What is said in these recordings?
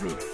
coming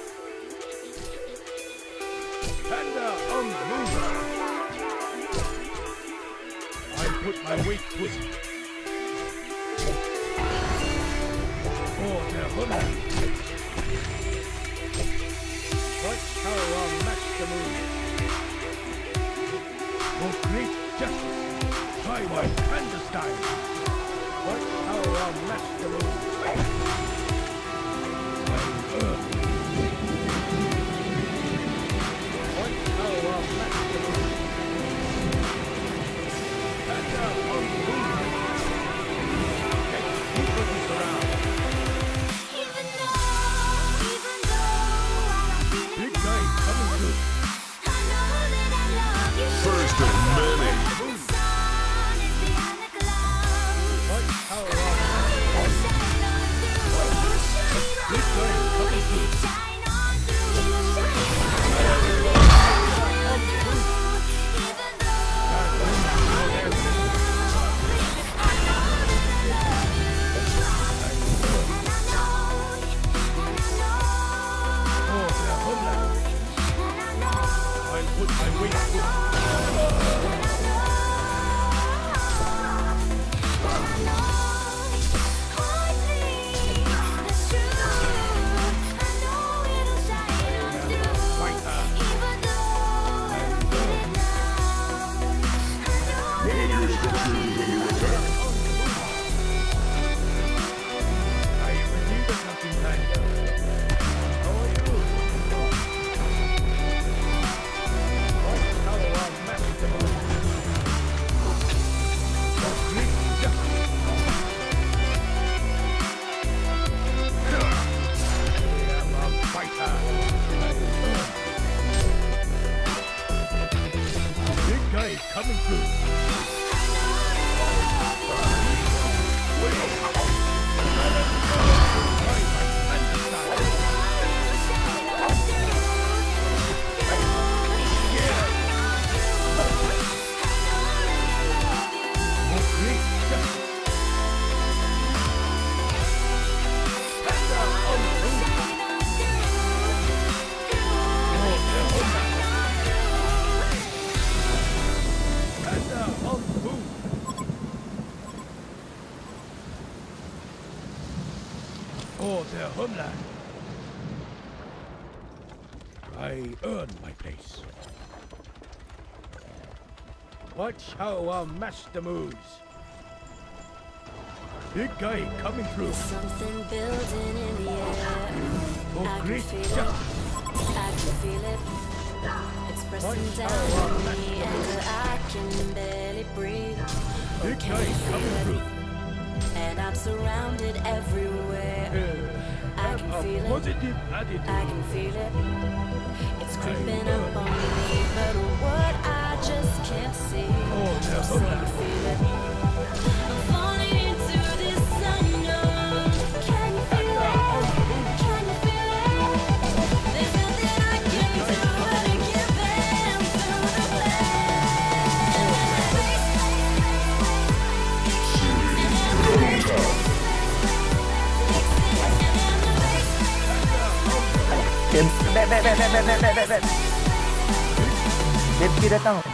show our master moves. Big guy coming through. Something building in the air. Oh, great. I can feel it. It's pressing down on me and I can barely breathe. Big guy coming it? through. And I'm surrounded everywhere. I can feel it. Positive attitude. I can feel it. It's creeping up on me, but what I たの。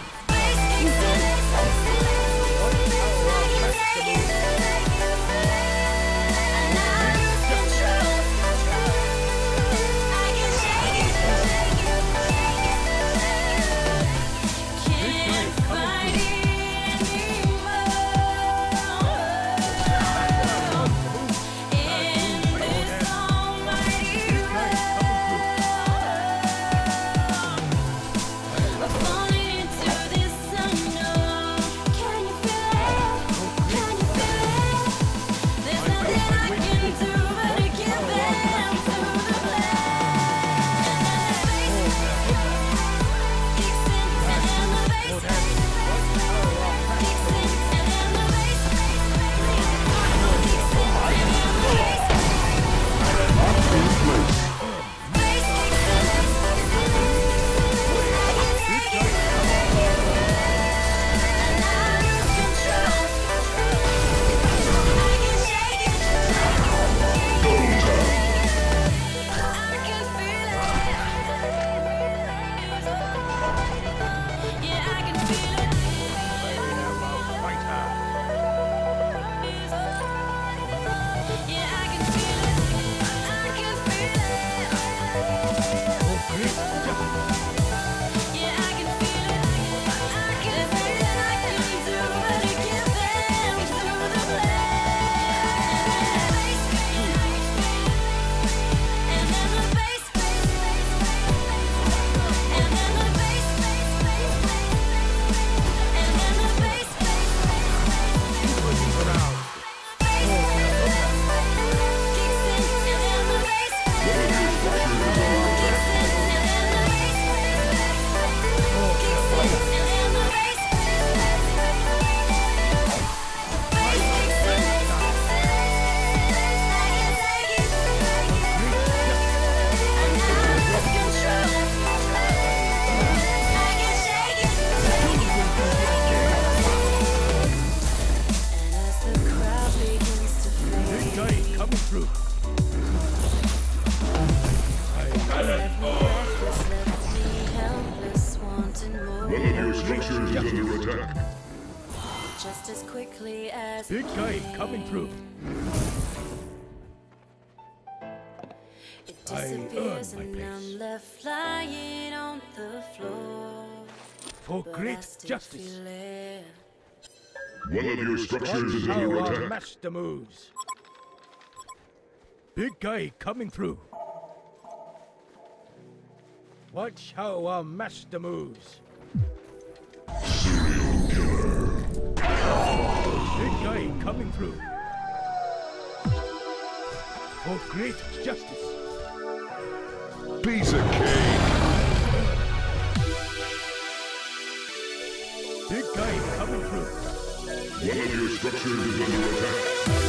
Great justice. One of your structures is Watch under how our attack. master moves. Big guy coming through. Watch how our master moves. Big guy coming through. For great justice. Piece of cake. Big guy coming through. One of your structures is under attack.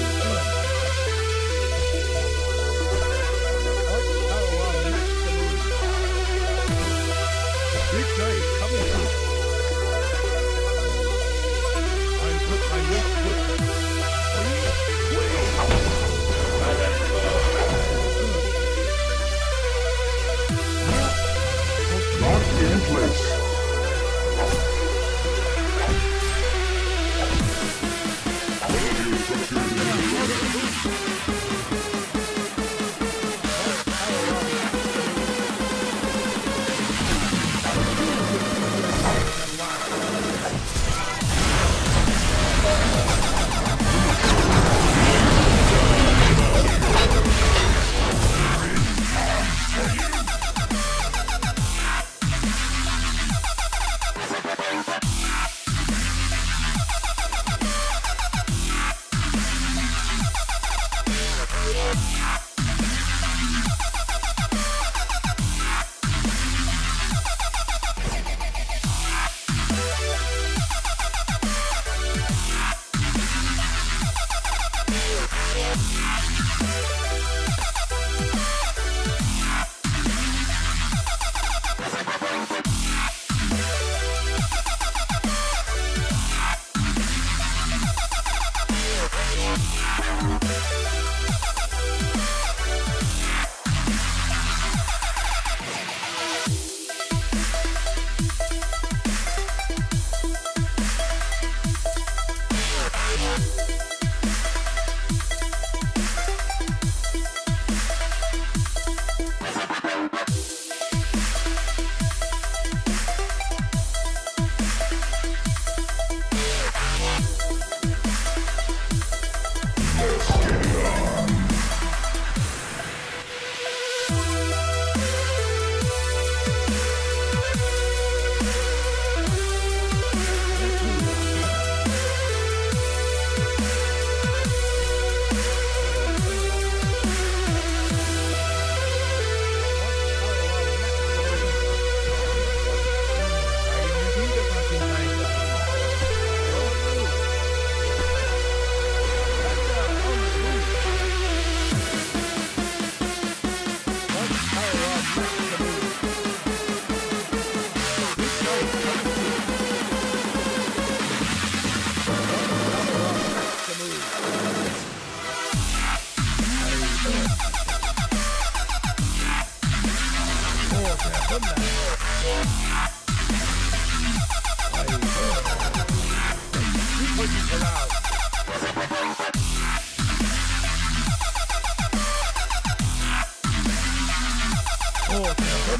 In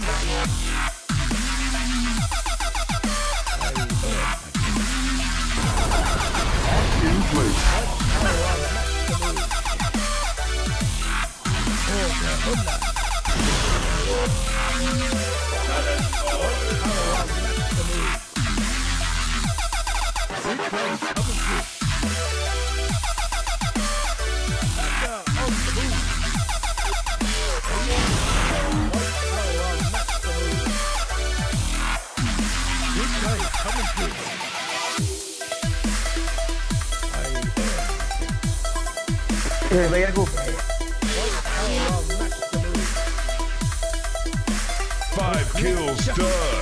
place. Eh, balik aku. Five kills stud.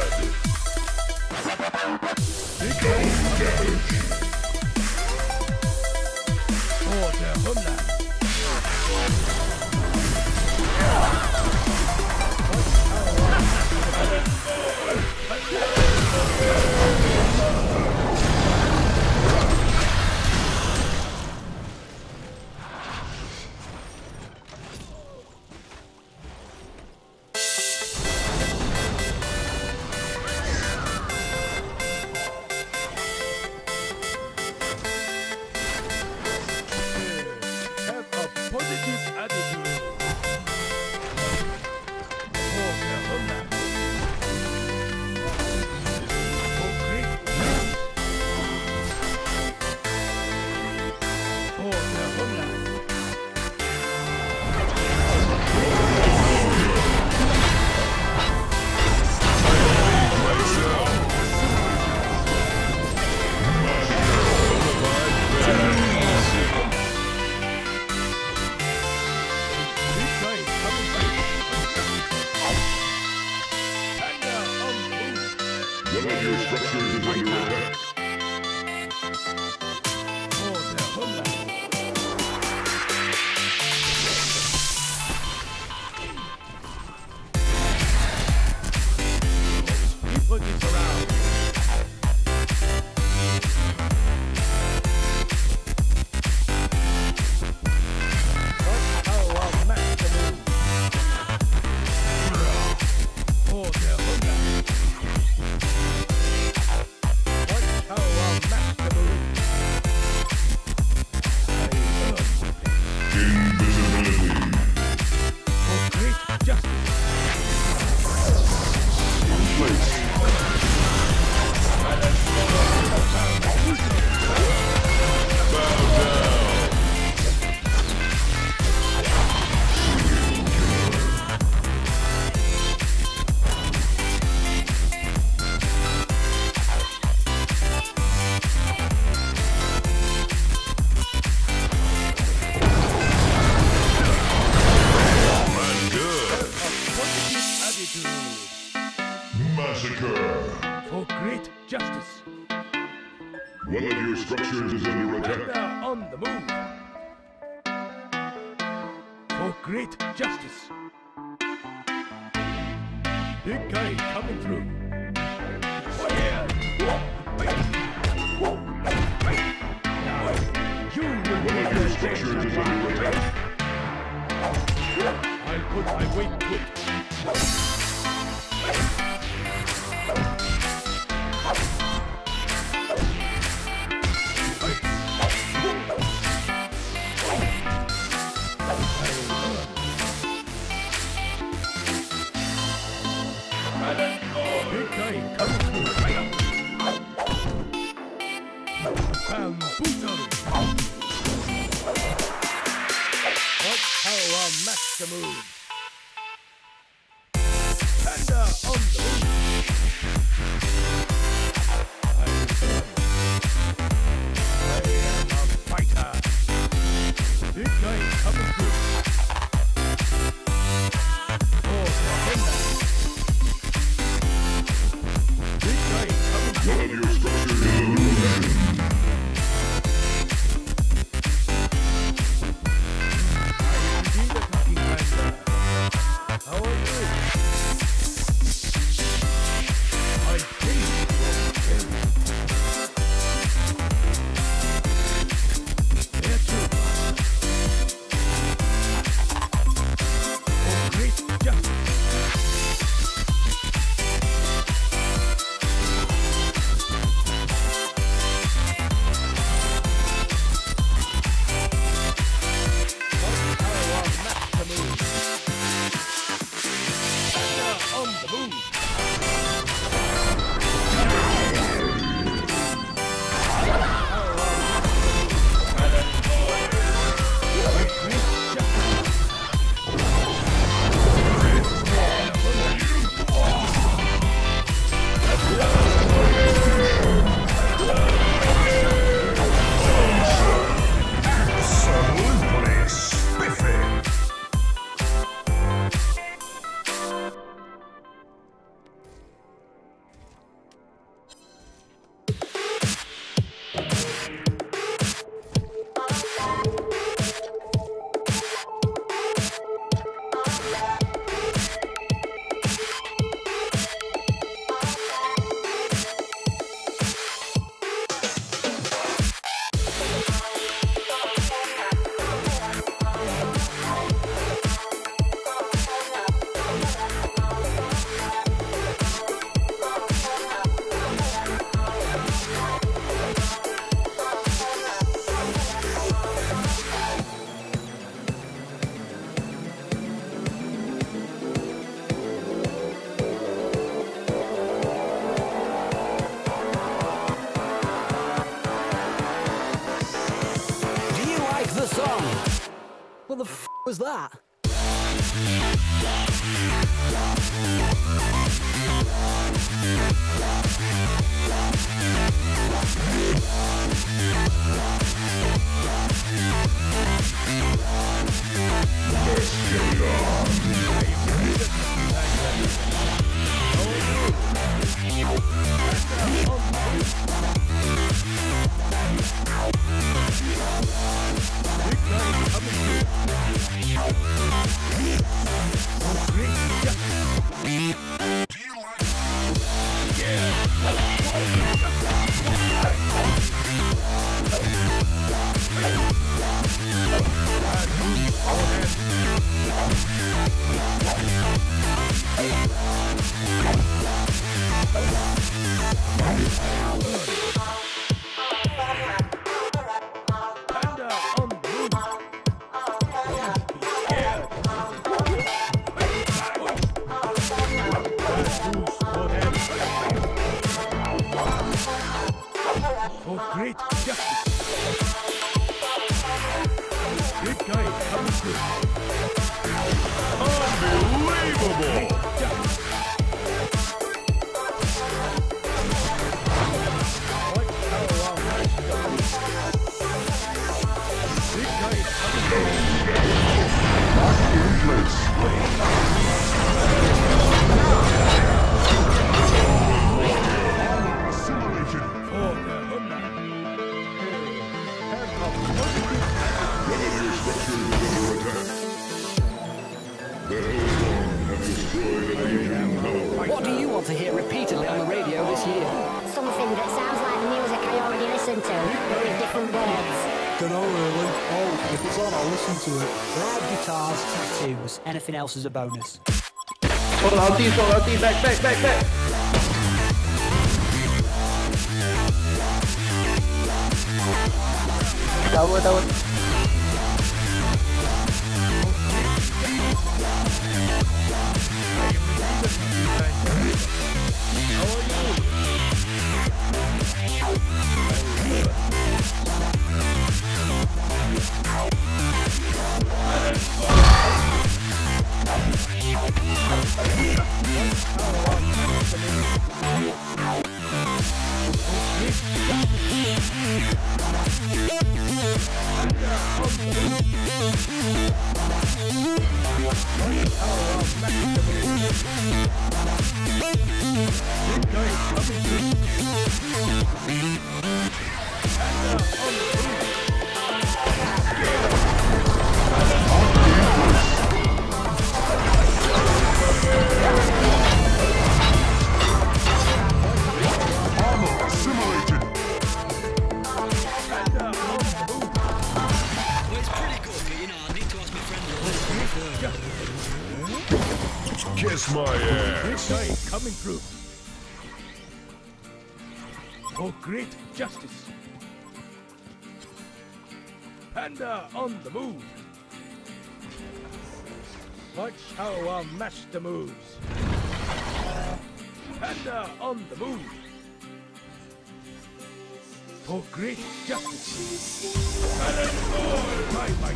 The move. To hear repeatedly on the radio this year? Something that sounds like the music I already listened to, but with different words. Dunno really. Oh, if it's on, I'll listen to it. Loud guitars, tattoos, anything else is a bonus. Hold on, ulti, hold on, ulti, back, back, back, back. Tower, tower. Coming through. For great justice. Panda on the move. Watch how our master moves. Panda on the move. For great justice. Cannonball! My, my,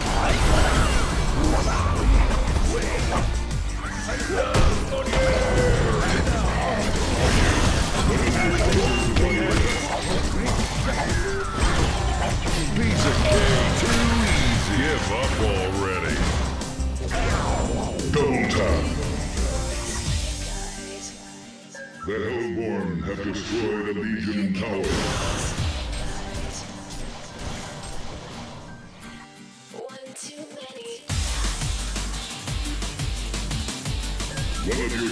Piece of cake. Too easy. Give up already. Double tap. The Hellborn have destroyed a Legion tower. One too many. One of your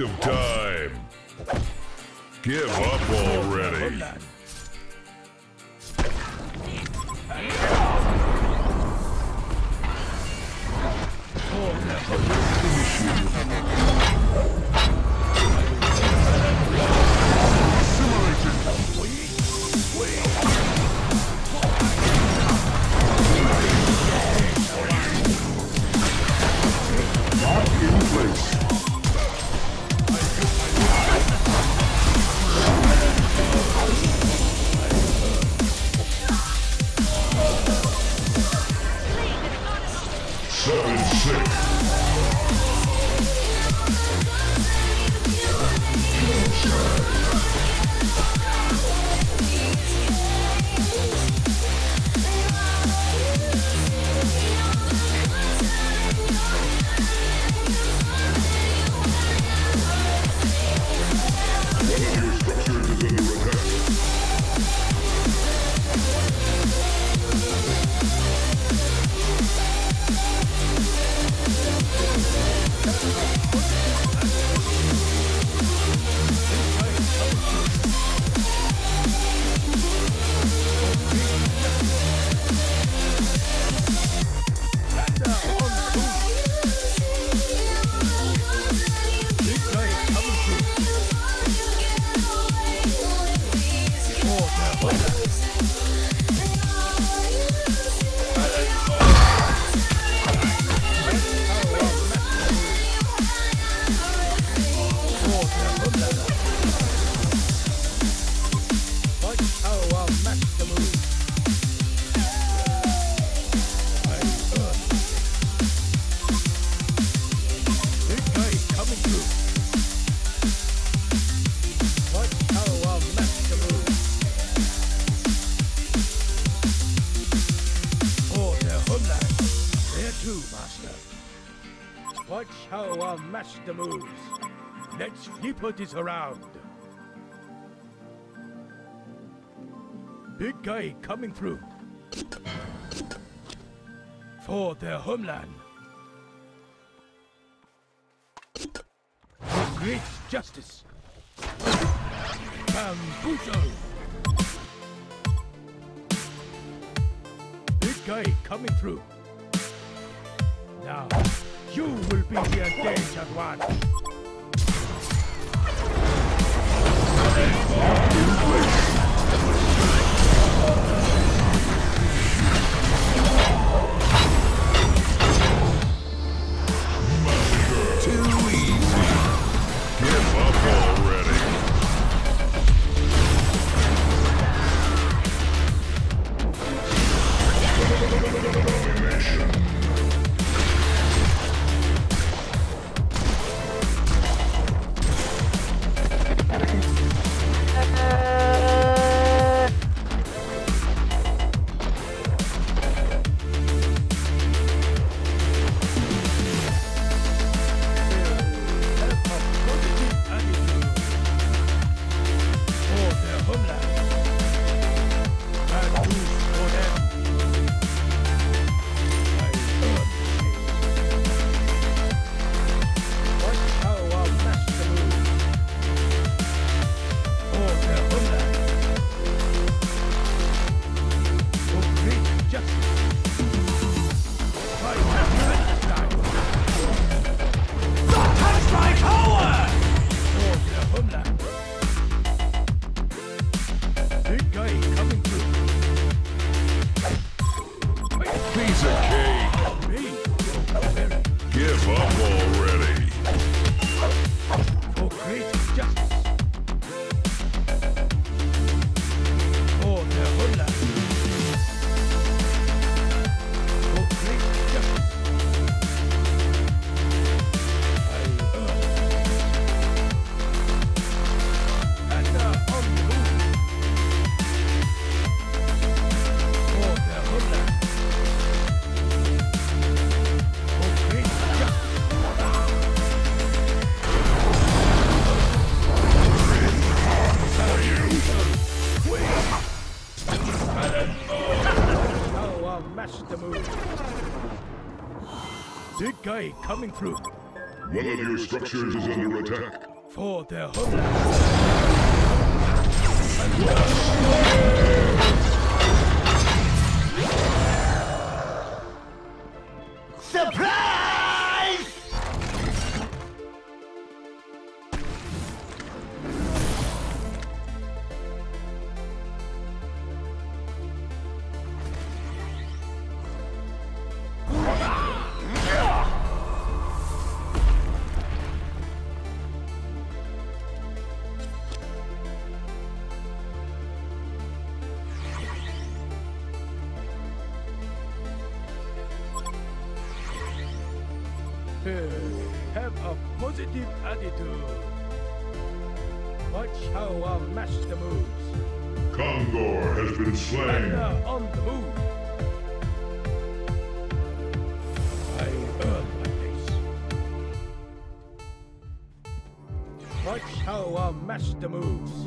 Waste watch the moves. Let's flip this around. Big guy coming through. For their homeland. Great justice. Bambuzo. Big guy coming through. Now. You will be the endangered one. Coming through. One of your structures is under attack. For their homeland. the moves.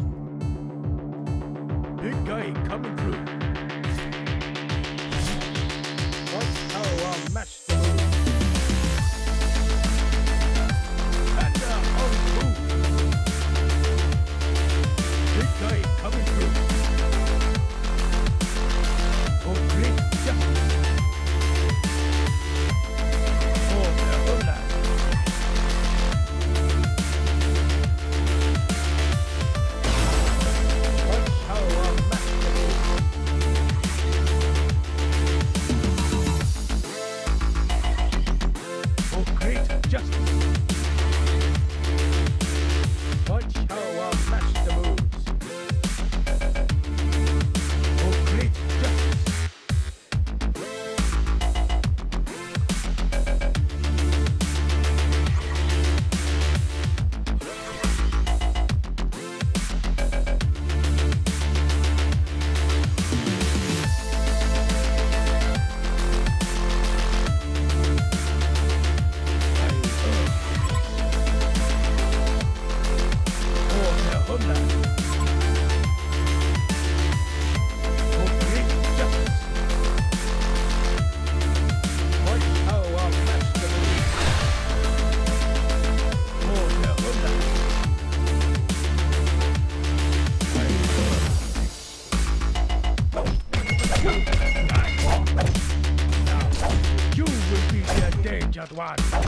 body.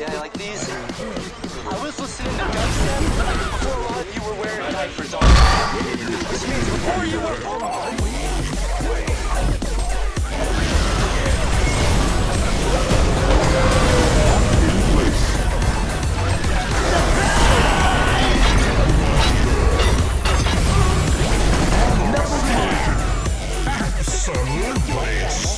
Yeah, like these. I was listening to dubstep before a lot of you were wearing diapers on. Which means before you were born. Absolute blast!